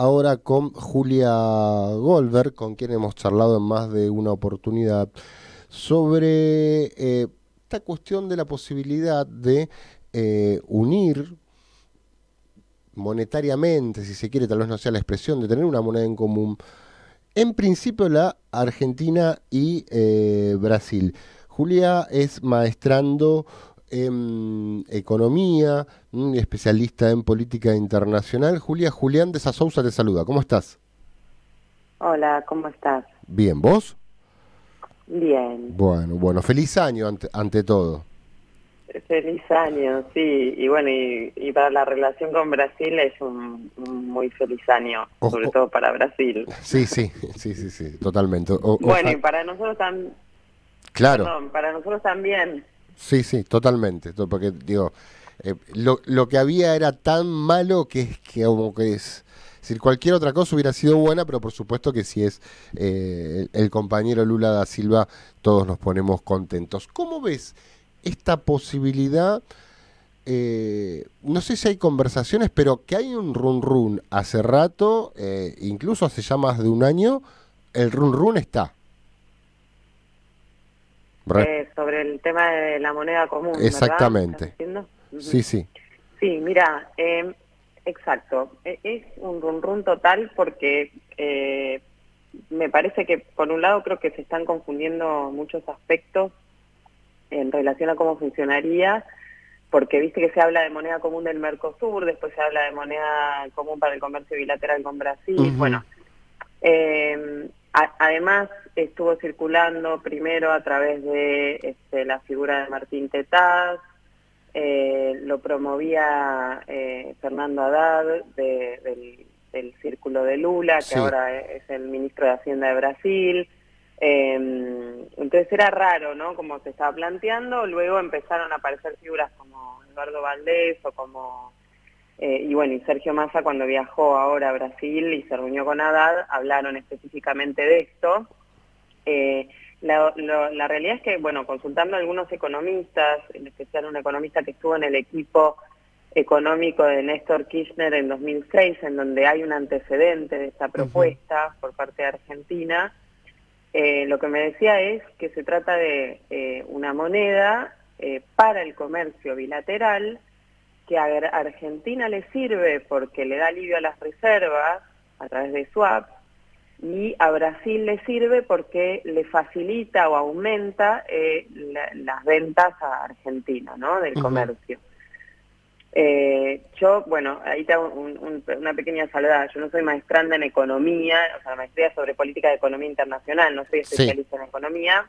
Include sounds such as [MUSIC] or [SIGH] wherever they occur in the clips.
ahora con Julia Goldberg, con quien hemos charlado en más de una oportunidad, sobre eh, esta cuestión de la posibilidad de eh, unir monetariamente, si se quiere, tal vez no sea la expresión, de tener una moneda en común, en principio la Argentina y eh, Brasil. Julia es maestrando en economía, especialista en política internacional. Julia, Julián de Sasousa te saluda. ¿Cómo estás? Hola, ¿cómo estás? Bien, ¿vos? Bien. Bueno, bueno, feliz año ante, ante todo. Feliz año, sí, y bueno, y, para la relación con Brasil es un, muy feliz año, sobre todo para Brasil. Sí, sí, sí, sí, sí, totalmente. bueno, y para nosotros también. Claro. para nosotros también. Sí, sí, totalmente, porque digo, eh, lo, lo que había era tan malo que es que como que es... Si cualquier otra cosa hubiera sido buena, pero por supuesto que si es eh, el compañero Lula da Silva, todos nos ponemos contentos. ¿Cómo ves esta posibilidad? Eh, no sé si hay conversaciones, pero que hay un run run hace rato, incluso hace ya más de un año, el run run está. El tema de la moneda común. Exactamente. Sí, sí. Sí, mira, eh, exacto. E, es un run run total porque eh, me parece que, por un lado, creo que se están confundiendo muchos aspectos en relación a cómo funcionaría, porque viste que se habla de moneda común del Mercosur, después se habla de moneda común para el comercio bilateral con Brasil. Bueno, eh, además, estuvo circulando primero a través de este, la figura de Martín Tetaz, eh, lo promovía eh, Fernando Haddad del, Círculo de Lula, que ahora es el ministro de Hacienda de Brasil. Em, entonces era raro, ¿no? Como se estaba planteando, luego empezaron a aparecer figuras como Eduardo Valdés o como eh, y bueno, y Sergio Massa cuando viajó ahora a Brasil y se reunió con Haddad, hablaron específicamente de esto. Eh, la, realidad es que, bueno, consultando a algunos economistas, en especial un economista que estuvo en el equipo económico de Néstor Kirchner en 2006, en donde hay un antecedente de esta propuesta por parte de Argentina, eh, lo que me decía es que se trata de una moneda para el comercio bilateral que a Argentina le sirve porque le da alivio a las reservas a través de swap y a Brasil le sirve porque le facilita o aumenta eh, las ventas a Argentina, ¿no? Del comercio. Eh, yo, bueno, ahí tengo una pequeña salvedad. Yo no soy maestranda en economía, o sea, maestría sobre política de economía internacional, no soy especialista en economía,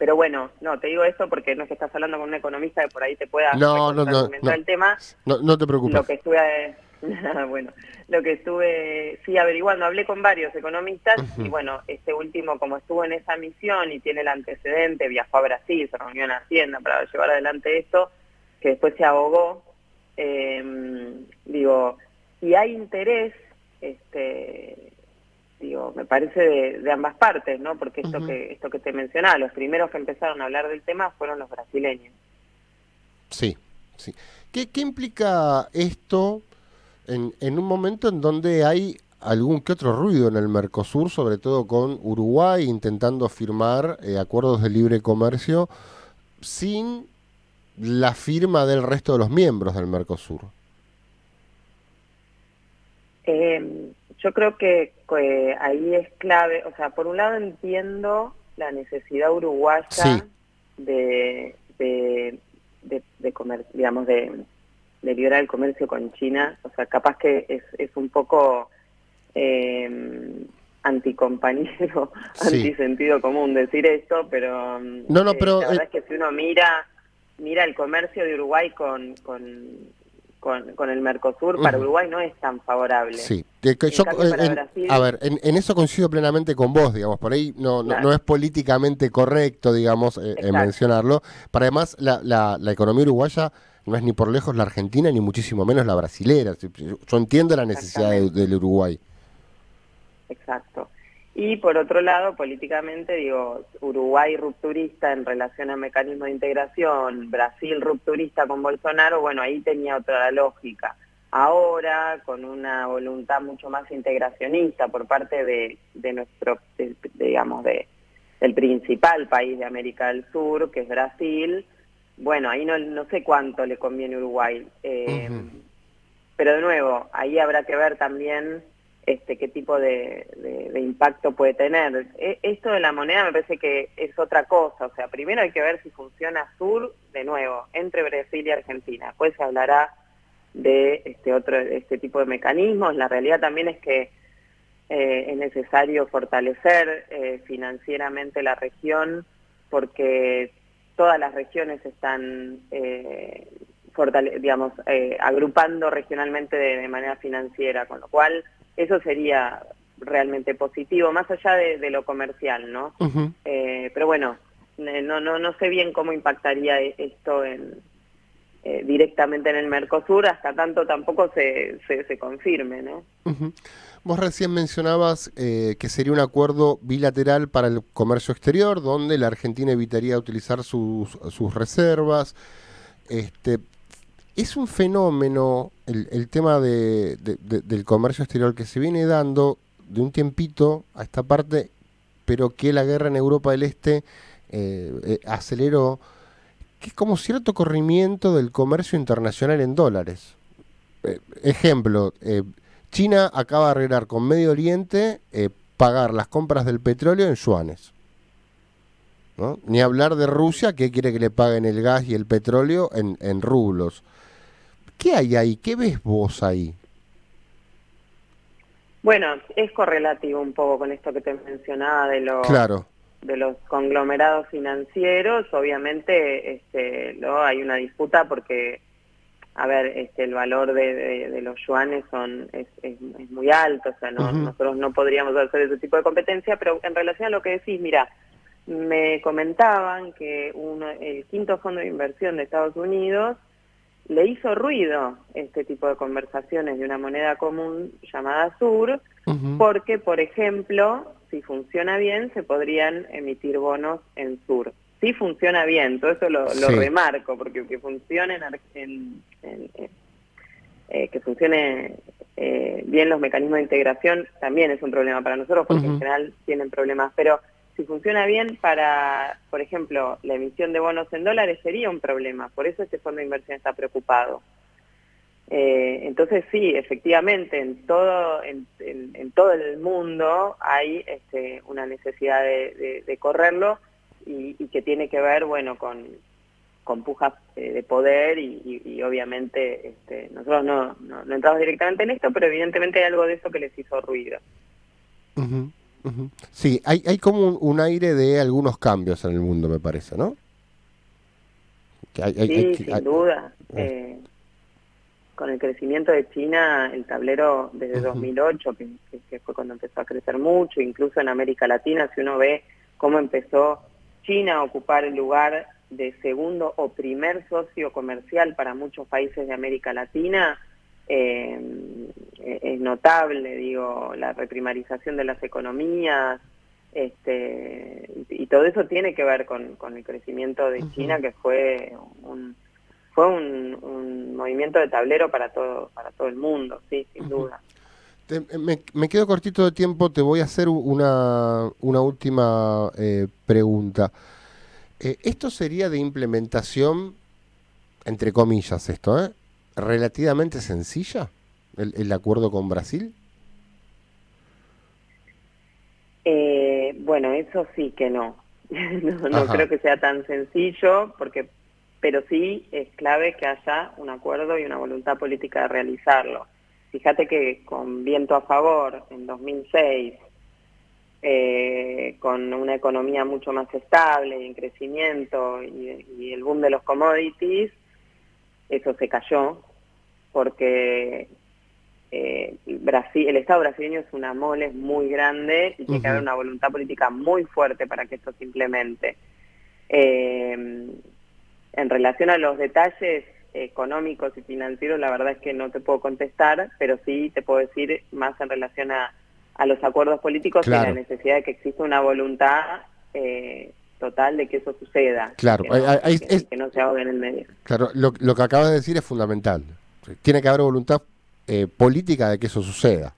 pero bueno, no, te digo eso porque no es que estás hablando con un economista que por ahí te pueda no, no, no, el tema. No, te preocupes. Lo que estuve, [LAUGHS] bueno, lo que estuve, sí, averiguando, hablé con varios economistas y bueno, este último como estuvo en esa misión y tiene el antecedente, viajó a Brasil, se reunió en Hacienda para llevar adelante esto, que después se abogó, eh, digo, y hay interés, este digo, me parece de, ambas partes, ¿no? Porque esto que esto que te mencionaba, los primeros que empezaron a hablar del tema fueron los brasileños. Sí, sí. ¿Qué, qué implica esto en, en un momento en donde hay algún que otro ruido en el Mercosur, sobre todo con Uruguay intentando firmar eh, acuerdos de libre comercio sin la firma del resto de los miembros del Mercosur? Eh, yo creo que, ahí es clave, o sea, por un lado entiendo la necesidad uruguaya de, de, de, comer, digamos, de, de liberar el comercio con China, o sea, capaz que es, es un poco eh, anticompañero, [LAUGHS] antisentido común decir esto, pero, no, no, eh, pero la verdad es que si uno mira mira el comercio de Uruguay con, con con, el Mercosur, para Uruguay no es tan favorable. Sí, a ver, en, eso coincido plenamente con vos, digamos, por ahí no, no, es políticamente correcto, digamos, eh, mencionarlo. Para además, la, la, la, economía uruguaya no es ni por lejos la argentina, ni muchísimo menos la brasilera. Yo entiendo la necesidad del Uruguay. Exacto. Y por otro lado, políticamente, digo, Uruguay rupturista en relación a mecanismo de integración, Brasil rupturista con Bolsonaro, bueno, ahí tenía otra lógica. ahora con una voluntad mucho más integracionista por parte de, de nuestro, digamos, de, del principal país de América del Sur, que es Brasil, bueno, ahí no, no sé cuánto le conviene Uruguay. Eh, pero de nuevo, ahí habrá que ver también este, qué tipo de, impacto puede tener. E, esto de la moneda me parece que es otra cosa. O sea, primero hay que ver si funciona sur, de nuevo, entre Brasil y Argentina. Después se hablará de este otro este tipo de mecanismos. La realidad también es que eh, es necesario fortalecer eh, financieramente la región porque todas las regiones están eh, agrupando regionalmente de, manera financiera, con lo cual eso sería realmente positivo, más allá de, lo comercial, ¿no? pero bueno, no, no, no sé bien cómo impactaría e, esto en, eh, directamente en el Mercosur hasta tanto tampoco se, se, confirme. ¿no? Vos recién mencionabas eh, que sería un acuerdo bilateral para el comercio exterior, donde la Argentina evitaría utilizar sus, sus reservas. Este, es un fenómeno el, el tema de, del comercio exterior que se viene dando de un tiempito a esta parte, pero que la guerra en Europa del Este eh, aceleró que es como cierto corrimiento del comercio internacional en dólares. Eh, ejemplo, eh, China acaba de arreglar con Medio Oriente eh, pagar las compras del petróleo en yuanes. Ni hablar de Rusia, que quiere que le paguen el gas y el petróleo en, en rublos. ¿Qué hay ahí? ¿Qué ves vos ahí? Bueno, es correlativo un poco con esto que te mencionaba de los claro de los conglomerados financieros, obviamente este, ¿no? hay una disputa porque, a ver, este, el valor de, los yuanes son, es, es, muy alto, o sea, no, nosotros no podríamos hacer ese tipo de competencia, pero en relación a lo que decís, mira, me comentaban que uno, el quinto fondo de inversión de Estados Unidos le hizo ruido este tipo de conversaciones de una moneda común llamada Sur, porque, por ejemplo, si funciona bien, se podrían emitir bonos en Sur. Si funciona bien, todo eso lo, remarco, porque que funcione en, eh, que funcione eh, bien los mecanismos de integración también es un problema para nosotros, porque en general tienen problemas, pero si funciona bien para, por ejemplo, la emisión de bonos en dólares sería un problema, por eso este fondo de inversión está preocupado. Eh, entonces sí, efectivamente, en todo, en, todo el mundo hay este, una necesidad de, correrlo y, que tiene que ver, bueno, con, con pujas eh, de poder y, obviamente este, nosotros no, no, entramos directamente en esto, pero evidentemente hay algo de eso que les hizo ruido. Sí, hay, hay como un, aire de algunos cambios en el mundo, me parece, ¿no? sí, sin duda. Ah. Eh, con el crecimiento de China, el tablero desde 2008, que, que, fue cuando empezó a crecer mucho, incluso en América Latina, si uno ve cómo empezó China a ocupar el lugar de segundo o primer socio comercial para muchos países de América Latina, eh, es notable, digo, la reprimarización de las economías, este, y, todo eso tiene que ver con, el crecimiento de China, que fue un fue un, movimiento de tablero para todo para todo el mundo, sí, sin duda. me, quedo cortito de tiempo, te voy a hacer una, una última eh, pregunta. Eh, ¿Esto sería de implementación, entre comillas esto, ¿eh? relativamente sencilla, el, acuerdo con Brasil? Eh, bueno, eso sí que no. [LAUGHS] no, creo que sea tan sencillo, porque, pero sí es clave que haya un acuerdo y una voluntad política de realizarlo. Fíjate que con viento a favor en 2006, eh, con una economía mucho más estable y en crecimiento y el boom de los commodities, eso se cayó porque Brasil, el Estado brasileño es una mole muy grande y tiene que haber una voluntad política muy fuerte para que esto se implemente. Eh, en relación a los detalles económicos y financieros, la verdad es que no te puedo contestar, pero sí te puedo decir más en relación a, a los acuerdos políticos y la necesidad de que exista una voluntad eh, total de que eso suceda. Claro, que no, se ahogue en el medio. Claro, lo, lo que acabas de decir es fundamental. Tiene que haber voluntad eh, política de que eso suceda.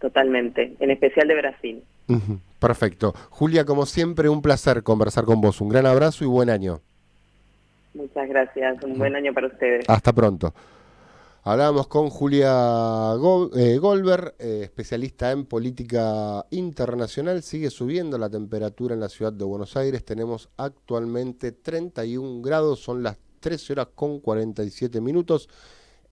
Totalmente, en especial de Brasil. Perfecto. Julia, como siempre, un placer conversar con vos. Un gran abrazo y buen año. Muchas gracias. Un buen año para ustedes. Hasta pronto. Hablábamos con Julia eh, Goldberg, eh, especialista en política internacional. Sigue subiendo la temperatura en la ciudad de Buenos Aires. Tenemos actualmente 31 grados, son las 13 horas con 47 minutos.